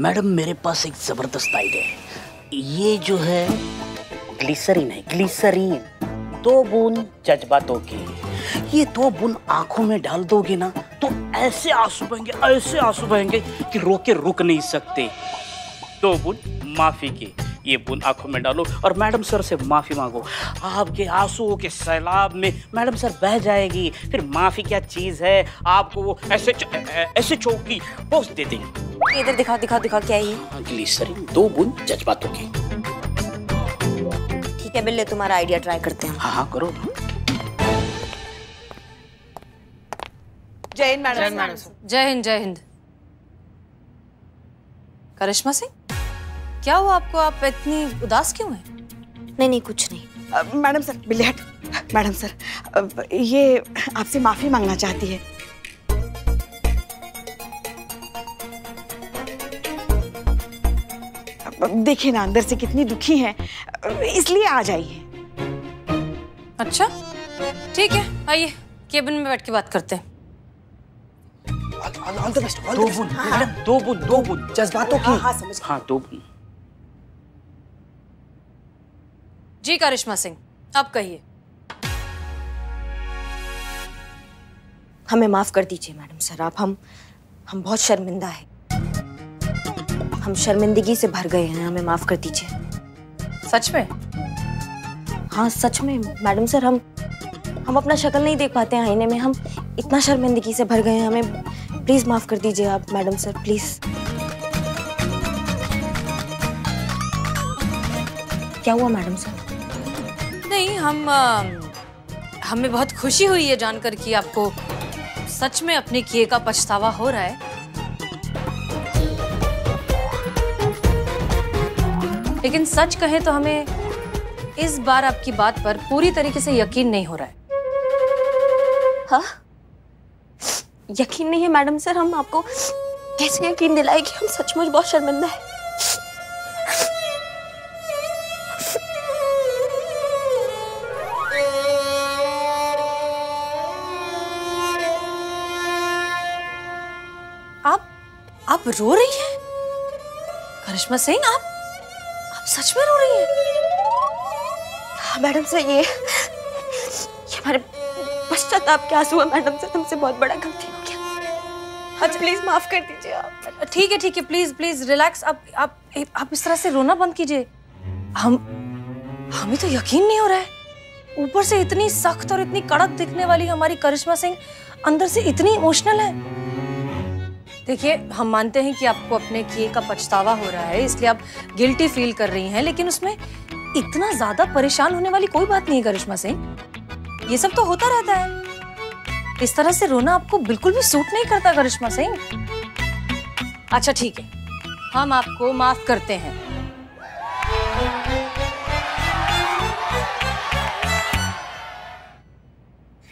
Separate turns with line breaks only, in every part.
Madam, मेरे पास एक ज़बरदस्त आइडिया है। ये जो है ग्लिसरीन है ग्लिसरीन दो बूंद जज्बातों की। ये दो बूंद आँखों में डाल दोगे ना तो ऐसे आँसू बहेंगे, ऐसे आँसू बहेंगे कि रोके रुक नहीं सकते। दो बूंद माफ़ी की। ये बूंद आँखों में डालो और मैडम सर से माफ़ी मांगो। आपके आंसुओं के सैलाब में मैडम सर बह जाएगी। फिर माफ़ी क्या चीज़ है? आपको वो ऐसे ऐसे चौकी पोस्ट दे देंगे।
इधर दिखाओ दिखाओ दिखाओ क्या है ये?
ग्लिसरीन दो बूंद जज्बातों की।
ठीक है बिल्ले तुम्हारा आइडिया ट्राई करते हैं।
हाँ हाँ करो।
जय हिंद मैडम।
जय हिंद जय हिंद। करिश्मा सिंह? क्या हुआ आपको? आप इतनी उदास क्यों हैं?
नहीं नहीं कुछ नहीं।
मैडम सर बिल्ली हट। मैडम सर ये आपसे माफ़ी मांगना चाहती है। देखिए ना अंदर से कितनी दुखी है। इसलिए आ जाइए
अच्छा ठीक है आइए केबिन में बैठ के बात करते हैं।
द
दो बूंद मैडम दो बूंद दो बूंद
जज्बातों की।
हाँ समझ
हाँ दो बूंद।
जी करिश्मा सिंह अब कहिए।
हमें माफ़ कर दीजिए मैडम सर आप हम हम बहुत शर्मिंदा है। हम शर्मिंदगी से भर गए हैं हमें माफ़ कर दीजिए।
सच में?
हाँ सच में मैडम सर हम हम अपना शक्ल नहीं देख पाते हैं आईने में हम इतना शर्मिंदगी से भर गए हैं हमें प्लीज़ माफ़ कर दीजिए आप मैडम सर प्लीज़। क्या हुआ मैडम सर?
नहीं, हम हमें बहुत खुशी हुई है जानकर कि आपको सच में अपने किए का पछतावा हो रहा है। लेकिन सच कहें तो हमें इस बार आपकी बात पर पूरी तरीके से यकीन नहीं हो रहा है।
हाँ? यकीन नहीं है मैडम सर, हम आपको कैसे यकीन दिलाए कि हम सचमुच बहुत शर्मिंदा है?
रो रही हैं? करिश्मा सिंह आप आप सच में रो रही हैं?
हाँ मैडम सर ये ये हमारे पश्चाताप के आँसू है मैडम सर हमसे बहुत बड़ा गलती हो गया। अच्छा प्लीज़ माफ़ कर दीजिए आप
ठीक है ठीक है प्लीज़ प्लीज़ रिलैक्स आप आप आप इस तरह से रोना बंद कीजिए। हम हमें तो यकीन नहीं हो रहा है। ऊपर से इतनी सख्त और इतनी कड़क दिखने वाली हमारी करिश्मा सिंह अंदर से इतनी इमोशनल है। देखिए, हम मानते हैं कि आपको अपने किए का पछतावा हो रहा है, इसलिए आप गिल्टी फील कर रही हैं, लेकिन उसमें इतना ज़्यादा परेशान होने वाली कोई बात नहीं है, करिश्मा सिंह। ये सब तो होता रहता है। इस तरह से रोना आपको बिल्कुल भी सूट नहीं करता, करिश्मा सिंह। अच्छा ठीक है। हम आपको माफ़ करते हैं।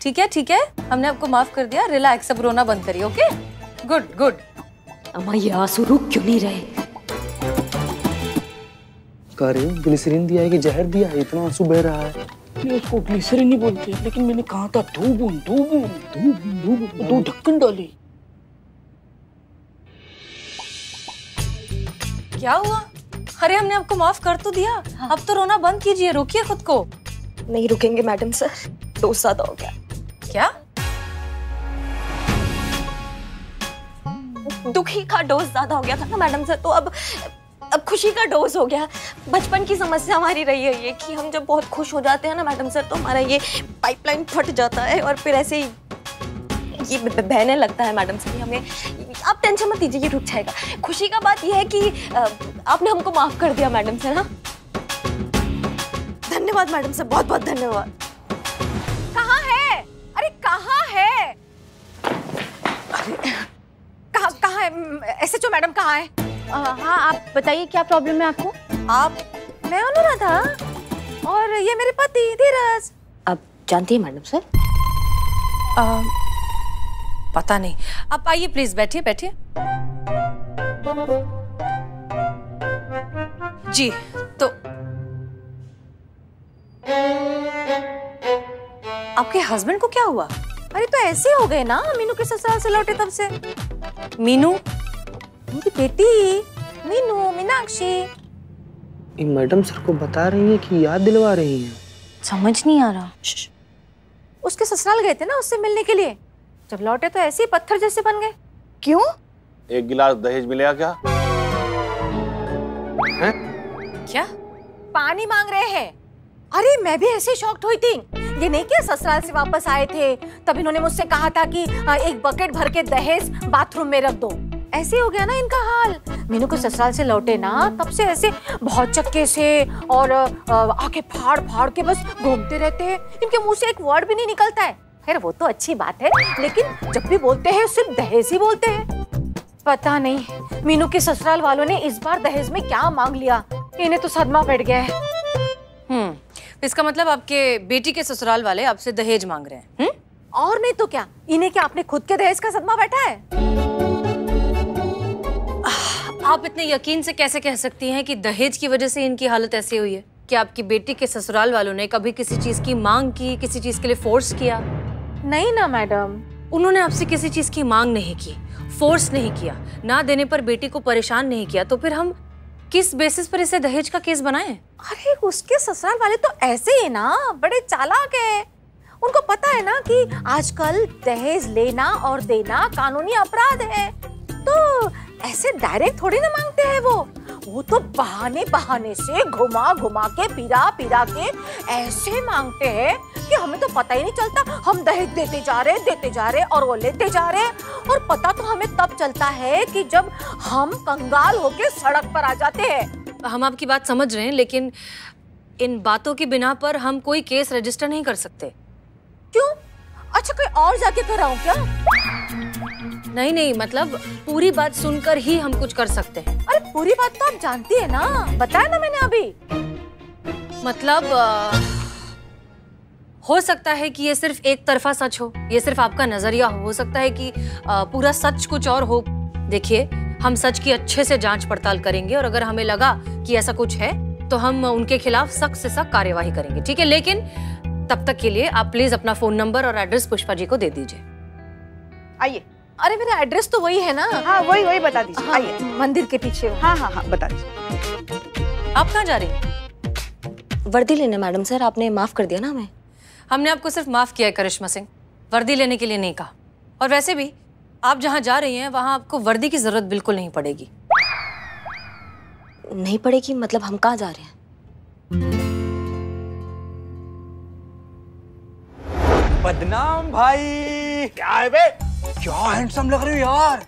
ठीक है ठीक है। हमने आपको माफ़ कर दिया। रिलैक्स, अब रोना बंद करिए, ओके? गुड गुड
अम्मा ये आँसू रुक क्यों नहीं रहे?
कह रहे हो ग्लिसरीन दिया है कि जहर दिया है? इतना आँसू बह रहा है।
ये उसको ग्लिसरीन नहीं बोलते लेकिन मैंने कहा था दो बूंद दो बूंद दो बूंद दो बूंद दो ढक्कन डाली।
क्या हुआ? अरे हमने आपको माफ़ कर तो दिया। हाँ। अब तो रोना बंद कीजिए रोकिए खुद को।
नहीं रुकेंगे मैडम सर। डोज ज़्यादा हो गया।
क्या?
दुखी का डोज ज़्यादा हो गया था ना मैडम सर तो अब अब खुशी का डोज हो गया। बचपन की समस्या हमारी रही है ये कि हम जब बहुत खुश हो जाते हैं ना मैडम सर तो हमारा ये पाइपलाइन फट जाता है और फिर ऐसे ही ये बहने लगता है मैडम सर हमें, आप टेंशन मत लीजिए, ये रुक जाएगा। खुशी का बात ये है कि आपने हमको माफ़ कर दिया मैडम सर हाँ धन्यवाद मैडम सर बहुत बहुत धन्यवाद।
कहाँ है? अरे कहाँ है? है एस एच ओ मैडम कहाँ है?
आ, हाँ आप बताइए क्या प्रॉब्लम है आपको?
आप मैं अनुराधा। और ये मेरे पति धीरज।
आप जानती है मैडम सर?
आ, पता नहीं। आप आइए प्लीज़ बैठिए बैठिए। जी तो आपके हस्बैंड को क्या हुआ?
अरे तो ऐसे हो गए ना मीनू के ससुराल से लौटे तब से।
मीनू?
मेरी बेटी मीनू मीनाक्षी।
ये मैडम सर को बता रही है कि याद दिलवा रही है।
समझ नहीं आ रहा।
उसके ससुराल गए थे ना उससे मिलने के लिए। जब लौटे तो ऐसे ही पत्थर जैसे बन गए।
क्यों?
एक गिलास दहेज मिलेगा क्या? है?
क्या?
पानी मांग रहे हैं। अरे मैं भी ऐसे शॉक्ड हुई थी। ये नहीं कि ससुराल से वापस आए थे। तब इन्होंने मुझसे कहा था कि एक बकेट भर के दहेज बाथरूम में रख दो। ऐसे हो गया ना इनका हाल। मीनू को ससुराल से लौटे ना, तब से ऐसे बहुत चक्के से और आँखें फाड़ फाड़ के बस घूमते रहते हैं। इनके मुँह से एक वर्ड भी नहीं निकलता है। खैर, वो तो अच्छी बात है, लेकिन जब भी बोलते हैं, सिर्फ़ दहेज ही बोलते हैं। पता नहीं, मीनू के ससुराल वालों ने इस बार दहेज में क्या मांग लिया? इन्हें तो सदमा बैठ गया है।
हम्म। इसका मतलब आपके बेटी के ससुराल वाले आपसे दहेज मांग रहे हैं हम्म?
और नहीं तो क्या? इन्हें क्या अपने खुद के दहेज का सदमा बैठा है?
आप इतने यकीन से कैसे कह सकती हैं कि दहेज की वजह से इनकी हालत ऐसी हुई है कि आपकी बेटी के ससुराल वालों ने कभी किसी चीज़ की मांग की किसी चीज़ के लिए फोर्स किया?
नहीं ना मैडम।
उन्होंने आपसे किसी चीज़ की मांग नहीं की फोर्स नहीं किया ना देने पर बेटी को परेशान नहीं किया तो फिर हम किस बेसिस पर इसे दहेज का केस बनाए?
अरे, उसके ससुराल वाले तो ऐसे ही ना, बड़े चालाक है। उनको पता है ना कि आजकल दहेज लेना और देना कानूनी अपराध है। तो ऐसे डायरेक्ट थोड़ी ना मांगते हैं वो। वो तो बहाने बहाने से घुमा घुमा के पिरा पिरा के ऐसे मांगते हैं कि हमें तो पता ही नहीं चलता। हम दहेज देते जा रहे देते जा रहे और वो लेते जा रहे और पता तो हमें तब चलता है कि जब हम कंगाल होके सड़क पर आ जाते हैं।
हम आपकी बात समझ रहे हैं लेकिन इन बातों की बिना पर हम कोई केस रजिस्टर नहीं कर सकते।
क्यों? अच्छा कोई और जाके कराऊं क्या?
नहीं नहीं मतलब पूरी बात सुनकर ही हम कुछ कर सकते हैं।
अरे पूरी बात तो आप जानती है ना। बताया ना मैंने अभी।
मतलब अ, हो सकता है कि ये सिर्फ़ एक तरफा सच हो ये सिर्फ़ आपका नज़रिया हो। हो सकता है कि अ, पूरा सच कुछ और हो। देखिए हम सच की अच्छे से जाँच पड़ताल करेंगे और अगर हमें लगा कि ऐसा कुछ है तो हम उनके खिलाफ सख्त से सख्त कार्यवाही करेंगे ठीक है? लेकिन तब तक के लिए आप प्लीज़ अपना फ़ोन नंबर और एड्रेस पुष्पा जी को दे दीजिए।
आइए।
अरे मेरा एड्रेस तो वही है ना?
हाँ वही वही बता दीजिए।
हाँ,
आइए।
मंदिर के पीछे
हाँ हाँ हाँ बता दीजिए।
आप कहाँ जा रही हैं?
वर्दी लेने मैडम सर आपने माफ़ कर दिया ना हमें।
हमने आपको सिर्फ़ माफ़ किया है करिश्मा सिंह। वर्दी लेने के लिए नहीं कहा। और वैसे भी आप जहाँ जा रही हैं वहाँ आपको वर्दी की ज़रूरत बिल्कुल नहीं पड़ेगी।
नहीं पड़ेगी? मतलब हम कहाँ जा रहे हैं?
बदनाम भाई।
क्या है बे?
क्या हैंडसम लग रहे हो यार।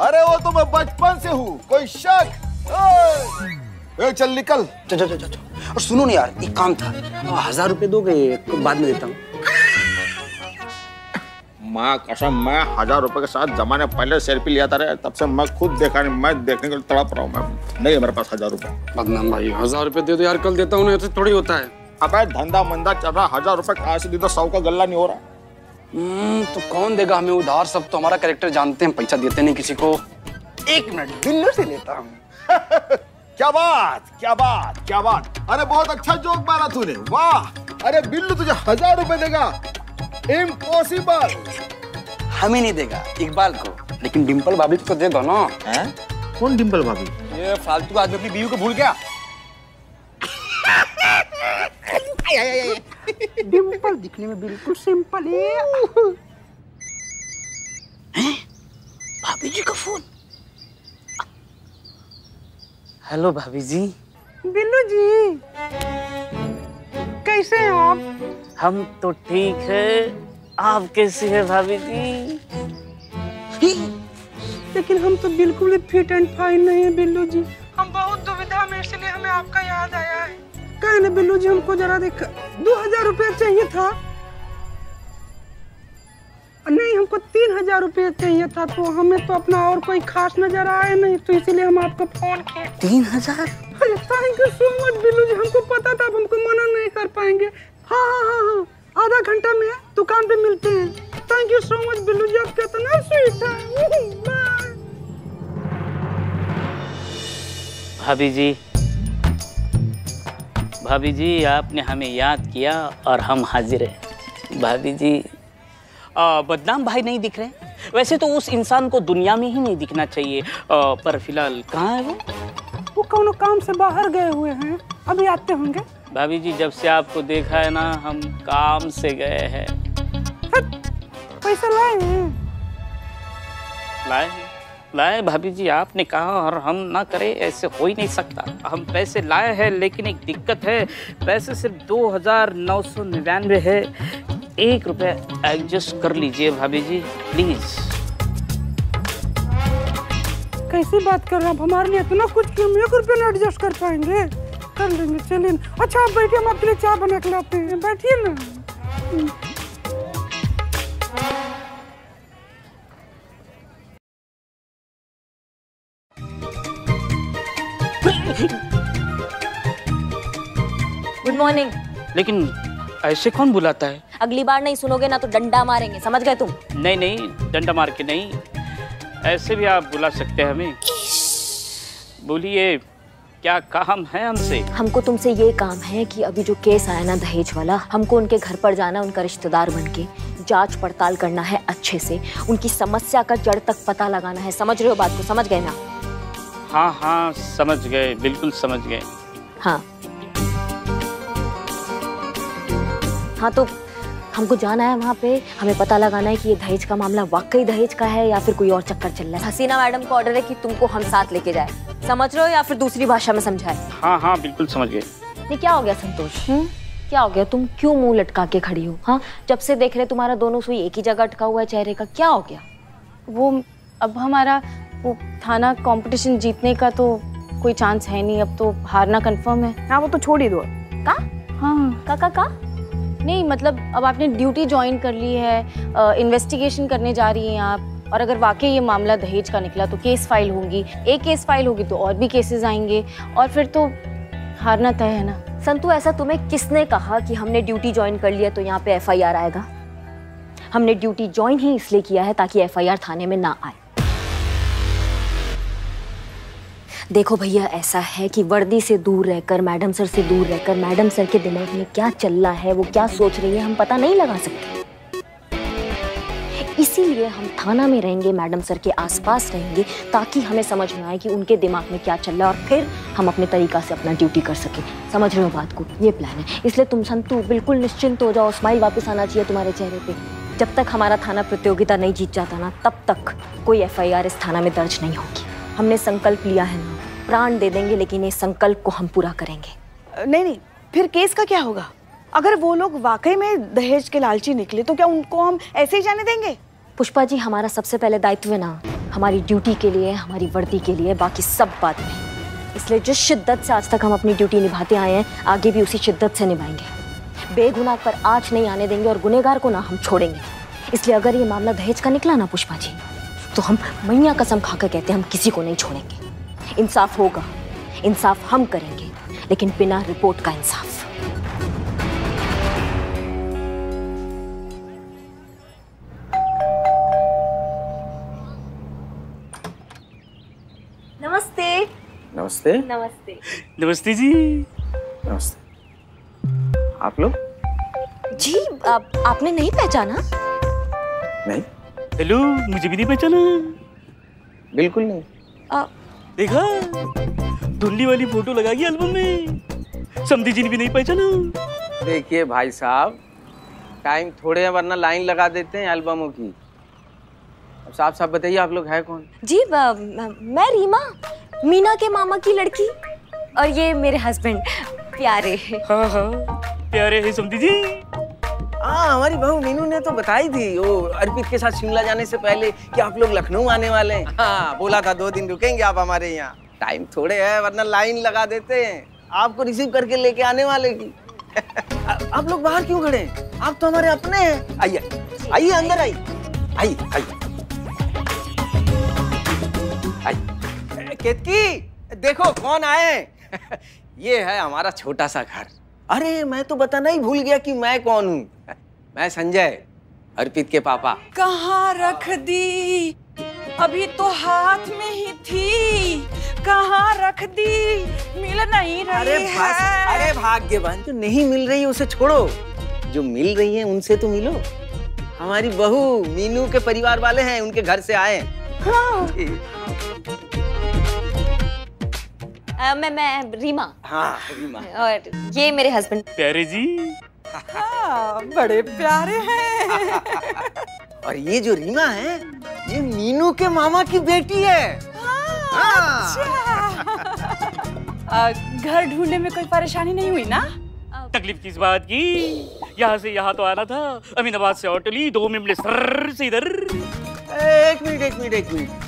अरे वो तो मैं बचपन से हूँ कोई शक। ए, चल निकल।
चल चल चल और सुनो ना यार एक काम था आ, हज़ार रुपए दोगे तो बाद में देता हूँ।
माँ कसम मैं हज़ार रुपए के साथ जमाने पहले सेल्फी लिया था रे तब से मैं खुद देखा नहीं मैं देखने के लिए तड़प रहा हूँ मैं नहीं है मेरे पास हज़ार रुपए।
बदनाम भाई हज़ार रुपए दे दो यार कल देता हूँ ऐसे थोड़ी होता है।
अब धंधा मंदा चल रहा हज़ार रुपए कहाँ से दी तो सौ का गल्ला नहीं हो रहा।
तो कौन देगा हमें उधार? सब तो हमारा कैरेक्टर जानते हैं पैसा देते नहीं किसी को। एक मिनट बिल्लू से लेता हूँ।
क्या बात क्या बात क्या बात। अरे बहुत अच्छा जोक मारा तूने वाह। अरे बिल्लू तुझे हज़ार रुपए देगा। इम्पॉसिबल
हमें नहीं देगा इकबाल को। लेकिन डिम्पल भाभी को तो दे दो ना।
हैं? कौन डिम्पल भाभी?
ये फालतू आदमी अपनी बीवी को भूल गया? डिम्पल दिखने में बिल्कुल सिंपल है।
भाभी जी का फ़ोन। हेलो भाभी जी।
बिल्लू जी कैसे हैं आप?
हम तो ठीक है। आप कैसे है भाभी जी?
लेकिन हम तो बिल्कुल फिट एंड फाइन नहीं है बिल्लू जी। हम बहुत दुविधा में इसलिए हमें आपका याद आया है। कहे ना बिल्लू जी हमको जरा देख दो हज़ार रुपया चाहिए था। नहीं हमको तीन हज़ार रुपया चाहिए था तो हमें तो अपना और कोई खास नज़र आया नहीं तो इसीलिए हम आपको फ़ोन किए।
तीन हज़ार?
अरे thank you so much Billu ji हमको पता था आप हमको मना नहीं कर पाएँगे। हाँ हाँ हाँ हाँ आधा घंटा में दुकान पे मिलते हैं। Thank you so much Billu ji आप कितना स्वीट है।
भाभी जी भाभी जी आपने हमें याद किया और हम हाजिर हैं। भाभी जी। आ, बदनाम भाई नहीं दिख रहे वैसे तो उस इंसान को दुनिया में ही नहीं दिखना चाहिए। आ, पर फ़िलहाल कहाँ है वो?
वो कोनो काम से बाहर गए हुए हैं? अभी आते होंगे।
भाभी जी जब से आपको देखा है ना हम काम से गए हैं।
पैसा लाए हैं।
लाए लाए भाभी जी, आपने कहा और हम ना करें, ऐसे हो ही नहीं सकता। हम पैसे लाए हैं, लेकिन एक दिक्कत है, पैसे सिर्फ़ दो हज़ार नौ सौ निन्यानवे है। एक रुपये एडजस्ट कर लीजिए भाभी जी प्लीज़
कैसी बात कर रहे हैं आप? हमारे लिए इतना कुछ कि हम एक रुपये में एडजस्ट कर पाएँगे। कर लेंगे, चलिए। अच्छा आप बैठिए, हम आपके लिए चाय बना के लाते हैं। बैठिए ना।
मॉर्निंग
लेकिन ऐसे कौन बुलाता है?
अगली बार नहीं सुनोगे ना तो डंडा मारेंगे समझ गए तुम?
नहीं नहीं डंडा मार के नहीं। ऐसे भी आप बुला सकते हैं हमें। बोलिए क्या काम है हमसे?
हमको तुमसे ये काम है कि अभी जो केस आया ना दहेज वाला हमको उनके घर पर जाना उनका रिश्तेदार बन के। जाँच पड़ताल करना है अच्छे से। उनकी समस्या का जड़ तक पता लगाना है समझ रहे हो बात को समझ गए ना?
हाँ हाँ समझ गए बिल्कुल समझ गए।
हाँ। हाँ तो हमको जाना है वहाँ पे। हमें पता लगाना है कि ये दहेज का मामला वाकई दहेज का है या फिर कोई और चक्कर चल रहा है। हसीना मैडम को ऑर्डर है कि तुमको हम साथ लेके जाए। समझ रहे हो या फिर दूसरी भाषा में समझाए?
हाँ हाँ बिल्कुल समझ गए।
ये क्या हो गया संतोष? क्या हो गया? तुम क्यों मुँह लटका के खड़ी हो हाँ? जब से देख रहे तुम्हारा दोनों सुई एक ही जगह अटका हुआ है चेहरे का क्या हो गया?
वो अब हमारा वो थाना कंपटीशन जीतने का तो कोई चांस है नहीं अब तो हारना कंफर्म है।
हाँ वो तो छोड़ ही दो।
का?
हाँ।
का का का?
नहीं मतलब अब आपने ड्यूटी ज्वाइन कर ली है इन्वेस्टिगेशन करने जा रही हैं आप, और अगर वाकई ये मामला दहेज का निकला तो केस फ़ाइल होगी। एक केस फ़ाइल होगी तो और भी केसेस आएँगे, और फिर तो हारना तय है ना।
संतु, ऐसा तुम्हें किसने कहा कि हमने ड्यूटी ज्वाइन कर लिया तो यहाँ पे एफआईआर आएगा? हमने ड्यूटी ज्वाइन ही इसलिए किया है ताकि एफआईआर थाने में ना आए। देखो भैया, ऐसा है कि वर्दी से दूर रहकर, मैडम सर से दूर रहकर, मैडम सर के दिमाग में क्या चल रहा है, वो क्या सोच रही है, हम पता नहीं लगा सकते। इसीलिए हम थाना में रहेंगे, मैडम सर के आसपास रहेंगे, ताकि हमें समझ में आए कि उनके दिमाग में क्या चल रहा है, और फिर हम अपने तरीका से अपना ड्यूटी कर सकें। समझ रहे हो बात को? ये प्लान है। इसलिए तुम संतु, बिल्कुल निश्चिंत हो जाओ स्माइल वापस आना चाहिए तुम्हारे चेहरे पे। जब तक हमारा थाना प्रतियोगिता नहीं जीत जाता ना, तब तक कोई एफआईआर इस थाना में दर्ज नहीं होगी। हमने संकल्प लिया है ना प्राण दे देंगे लेकिन इस संकल्प को हम पूरा करेंगे।
नहीं नहीं फिर केस का क्या होगा? अगर वो लोग वाकई में दहेज के लालची निकले तो क्या उनको हम ऐसे ही जाने देंगे?
पुष्पा जी हमारा सबसे पहले दायित्व है ना हमारी ड्यूटी के लिए हमारी वर्दी के लिए बाकी सब बाद में। इसलिए जिस शिद्दत से आज तक हम अपनी ड्यूटी निभाते आए हैं आगे भी उसी शिद्दत से निभाएँगे। बेगुनाह पर आज नहीं आने देंगे और गुनेगार को ना हम छोड़ेंगे। इसलिए अगर ये मामला दहेज का निकला ना पुष्पा जी तो हम मैया कसम खाकर कहते हैं हम किसी को नहीं छोड़ेंगे। इंसाफ होगा। इंसाफ हम करेंगे लेकिन बिना रिपोर्ट का इंसाफ। नमस्ते।
नमस्ते।
नमस्ते।
नमस्ते जी।
नमस्ते। आप लोग?
जी आप, आपने नहीं पहचाना?
नहीं।
हेलो मुझे भी नहीं पहचाना।
बिल्कुल नहीं।
आ,
देखा? धुंडली वाली फ़ोटो लगा गई एल्बम में। समधी जी ने भी नहीं पहचाना।
देखिए भाई साहब टाइम थोड़े है वरना लाइन लगा देते हैं एल्बमों की। अब साफ़ साफ़ बताइए आप लोग है कौन?
जी ब- म- मैं रीमा मीना के मामा की लड़की और ये मेरे हस्बैंड प्यारे।
हाँ हाँ प्यारे है समधी जी।
हाँ हमारी बहू मीनू ने तो बताई थी वो अर्पित के साथ शिमला जाने से पहले कि आप लोग लखनऊ आने वाले हैं। हाँ बोला था दो दिन रुकेंगे आप हमारे यहाँ। टाइम थोड़े है वरना लाइन लगा देते हैं। आपको रिसीव करके लेके आने वाले की। आप लोग बाहर क्यों खड़े हैं? आप तो हमारे अपने हैं। आइए आइए अंदर आइए। आइए आइए। आइए। केतकी देखो कौन आए ये है हमारा छोटा सा घर। अरे मैं तो बताना ही भूल गया कि मैं कौन हूँ। मैं संजय अर्पित के पापा।
कहाँ रख दी? अभी तो हाथ में ही थी। कहाँ रख दी? मिल नहीं रही
अरे बस
है
अरे भाग्यवान जो नहीं मिल रही है उसे छोड़ो। जो मिल रही है उनसे तो मिलो। हमारी बहू मीनू के परिवार वाले हैं उनके घर से आए हैं।
अ, मैं मैं रीमा।
हाँ रीमा।
और ये मेरे हस्बैंड
प्यारे जी।
हाँ, बड़े प्यारे हैं।
और ये जो रीमा है ये मीनू के मामा की बेटी है। हाँ।
अ, घर ढूँढने में कोई परेशानी नहीं हुई ना?
तकलीफ़ किस बात की? यहाँ से यहाँ तो आना था। अमीनाबाद से ऑटो ली दो मिनट सर से इधर।
एक मिनट एक मिनट एक मिनट।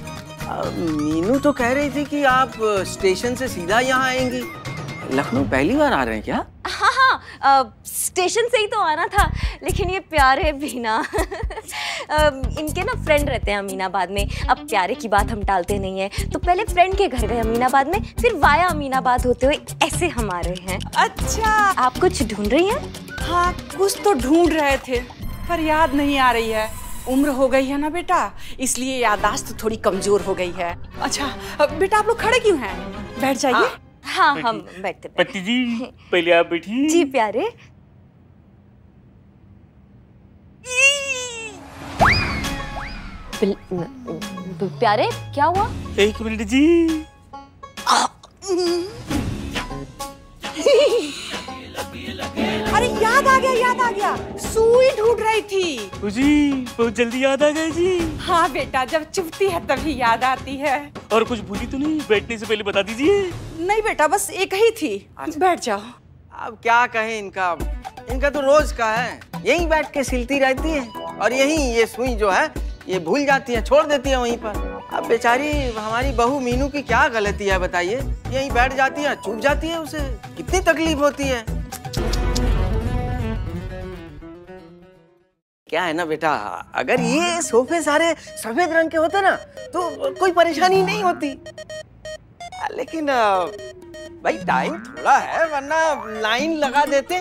मीनू तो कह रही थी कि आप स्टेशन से सीधा यहाँ आएँगी। लखनऊ पहली बार आ रहे हैं क्या?
हाँ हाँ स्टेशन से ही तो आना था लेकिन ये प्यारे भी ना अ, इनके ना फ्रेंड रहते हैं अमीनाबाद में। अब प्यारे की बात हम टालते नहीं है। तो पहले फ्रेंड के घर गए अमीनाबाद में फिर वाया अमीनाबाद होते हुए ऐसे हम आ रहे हैं।
अच्छा!
आप कुछ ढूंढ रही हैं?
हाँ कुछ तो ढूंढ रहे थे पर याद नहीं आ रही है। उम्र हो गई है ना बेटा? इसलिए यादाश्त थोड़ी कमज़ोर हो गई है। अच्छा बेटा आप लोग खड़े क्यों हैं? बैठ जाइए।
हाँ हम बैठते
पति जी पहले आप बैठिए।
जी प्यारे। प्यारे क्या हुआ?
एक मिनट जी।
अरे याद आ गया याद आ गया। सुई ढूंढ रही थी।
जी बहुत जल्दी याद आ गए जी।
हाँ बेटा जब चुपती है तभी याद आती है।
और कुछ भूली तो नहीं बैठने से पहले बता दीजिए।
नहीं बेटा बस एक ही थी। बैठ जाओ।
अब क्या कहे इनका? इनका तो रोज का है। यहीं बैठ के सिलती रहती है। और यही ये सुई जो है ये भूल जाती है छोड़ देती है वहीं पर। अब बेचारी हमारी बहू मीनू की क्या गलती है बताइए? यहीं बैठ जाती है चुप जाती है उसे कितनी तकलीफ़ होती है? क्या है ना बेटा? अगर ये सोफे सारे सफ़ेद रंग के होते ना तो कोई परेशानी नहीं होती। लेकिन भाई टाइम थोड़ा है वरना लाइन लगा देते।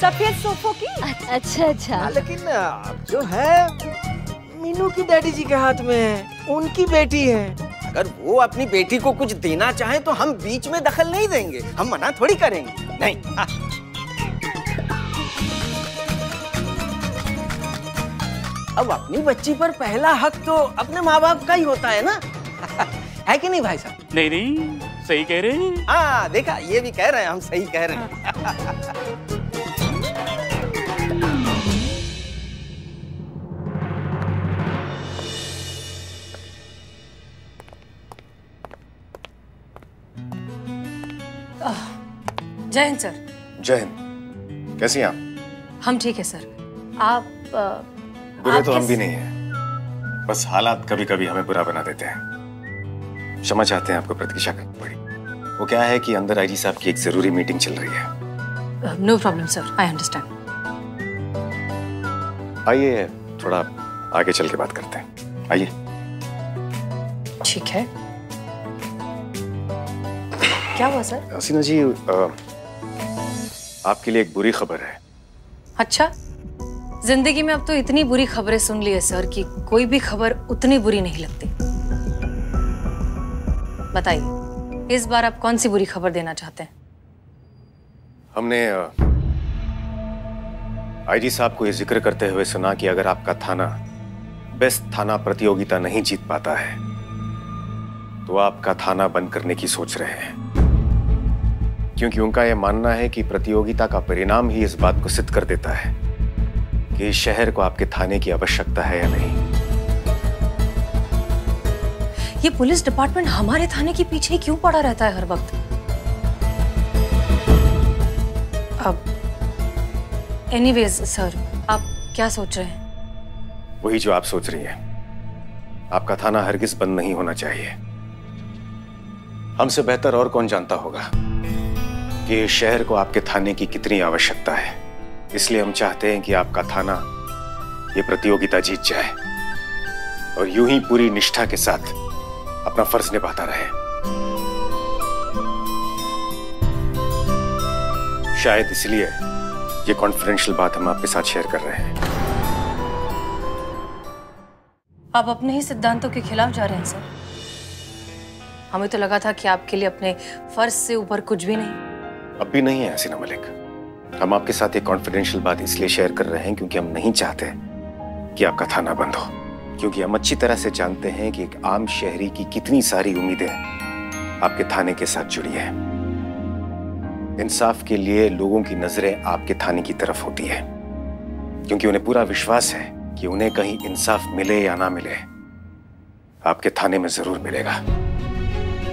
सफ़ेद सोफों की?
अच्छा अच्छा।
हाँ, लेकिन जो है मीनू की डैडी जी के हाथ में है उनकी बेटी है। अगर वो अपनी बेटी को कुछ देना चाहे तो हम बीच में दखल नहीं देंगे हम मना थोड़ी करेंगे। नहीं अब अपनी बच्ची पर पहला हक तो अपने माँ बाप का ही होता है ना? है कि नहीं भाई साहब?
नहीं नहीं सही कह रहे हैं।
हाँ देखा ये भी कह रहे हैं हम सही कह रहे हैं।
जय हिंद सर।
जय हिंद कैसी हैं आप?
हम ठीक है सर। आप
बुरे तो हम भी नहीं है। बस हालात कभी कभी हमें बुरा बना देते हैं। क्षमा चाहते हैं आपको प्रतीक्षा करनी पड़ी। वो क्या है कि अंदर आईजी साहब की एक ज़रूरी मीटिंग चल रही है।
No problem sir I understand
आइए थोड़ा आगे चल के बात करते हैं। आइए।
ठीक है। क्या हुआ सर
हसीना जी अ, आपके लिए एक बुरी खबर है।
अच्छा। ज़िंदगी में अब तो इतनी बुरी खबरें सुन ली है सर कि कोई भी खबर उतनी बुरी नहीं लगती। बताइए, इस बार आप कौन सी बुरी खबर देना चाहते हैं?
हमने आईजी साहब को यह ज़िक्र करते हुए सुना कि अगर आपका थाना बेस्ट थाना प्रतियोगिता नहीं जीत पाता है तो आपका थाना बंद करने की सोच रहे हैं। क्योंकि उनका यह मानना है कि प्रतियोगिता का परिणाम ही इस बात को सिद्ध कर देता है। कि इस शहर को आपके थाने की आवश्यकता है या नहीं।
ये पुलिस डिपार्टमेंट हमारे थाने के पीछे क्यों पड़ा रहता है हर वक्त? अब एनीवेज सर आप क्या सोच रहे हैं?
वही जो आप सोच रही हैं। आपका थाना हरगिज बंद नहीं होना चाहिए। हमसे बेहतर और कौन जानता होगा कि इस शहर को आपके थाने की कितनी आवश्यकता है? इसलिए हम चाहते हैं कि आपका थाना ये प्रतियोगिता जीत जाए और यूँ ही पूरी निष्ठा के साथ अपना फ़र्ज़ निभाता रहे। शायद इसलिए ये कॉन्फिडेंशियल बात हम आपके साथ शेयर कर रहे हैं।
आप अपने ही सिद्धांतों के खिलाफ जा रहे हैं सर। हमें तो लगा था कि आपके लिए अपने फ़र्ज़ से ऊपर कुछ भी नहीं।
अब भी नहीं है हसीना मलिक। हम आपके साथ एक कॉन्फिडेंशियल बात इसलिए शेयर कर रहे हैं क्योंकि हम नहीं चाहते कि आपका थाना बंद हो। क्योंकि हम अच्छी तरह से जानते हैं कि एक आम शहरी की कितनी सारी उम्मीदें आपके थाने के साथ जुड़ी है। इंसाफ के लिए लोगों की नज़रें आपके थाने की तरफ़ होती है। क्योंकि उन्हें पूरा विश्वास है कि उन्हें कहीं इंसाफ मिले या ना मिले, आपके थाने में ज़रूर मिलेगा।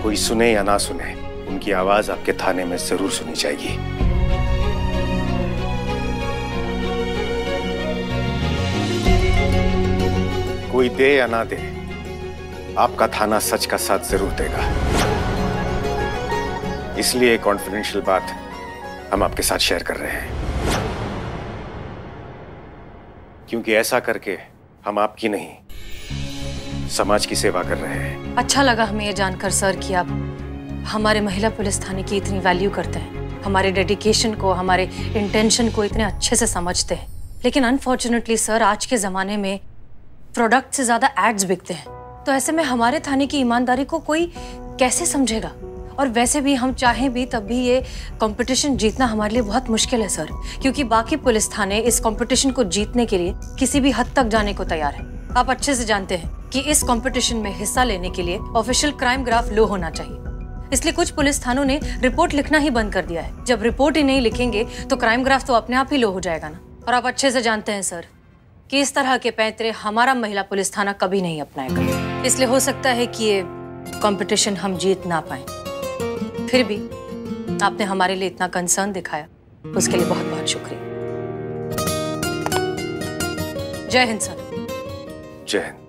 कोई सुने या ना सुने, उनकी आवाज़ आपके थाने में ज़रूर सुनी जाएगी। कोई दे या ना दे, आपका थाना सच का साथ ज़रूर देगा। इसलिए कॉन्फिडेंशियल बात हम आपके साथ शेयर कर रहे हैं। क्योंकि ऐसा करके हम आपकी नहीं, समाज की सेवा कर रहे हैं।
अच्छा लगा हमें ये जानकर, सर, कि आप हमारे महिला पुलिस थाने की इतनी वैल्यू करते हैं। हमारे डेडिकेशन को, हमारे इंटेंशन को इतने अच्छे से समझते हैं। लेकिन अनफॉर्चुनेटली सर, आज के ज़माने में प्रोडक्ट से ज़्यादा एड्स बिकते हैं। तो ऐसे में हमारे थाने की ईमानदारी को कोई कैसे समझेगा? और वैसे भी हम चाहें भी तब भी ये कंपटीशन जीतना हमारे लिए बहुत मुश्किल है सर क्योंकि बाकी पुलिस थाने इस कंपटीशन को जीतने के लिए किसी भी हद तक जाने को तैयार है। आप अच्छे से जानते हैं कि इस कंपटीशन में हिस्सा लेने के लिए ऑफिशियल क्राइम ग्राफ लो होना चाहिए। इसलिए कुछ पुलिस थानों ने रिपोर्ट लिखना ही बंद कर दिया है। जब रिपोर्ट ही नहीं लिखेंगे तो क्राइम ग्राफ तो अपने आप ही लो हो जाएगा ना। और आप अच्छे से जानते हैं सर कि इस तरह के पैंतरे हमारा महिला पुलिस थाना कभी नहीं अपनाएगा। इसलिए हो सकता है कि ये कंपटीशन हम जीत ना पाए। फिर भी आपने हमारे लिए इतना कंसर्न दिखाया, उसके लिए बहुत बहुत शुक्रिया। जय हिंद, सर।
जय हिंद।